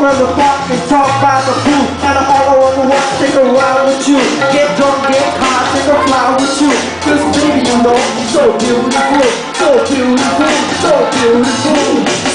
from the park and talk by the pool. And I'm all over the world, stick around with you. Get drunk, get high, take a fly with you. Cause baby, you know, so beautiful, so beautiful, so beautiful.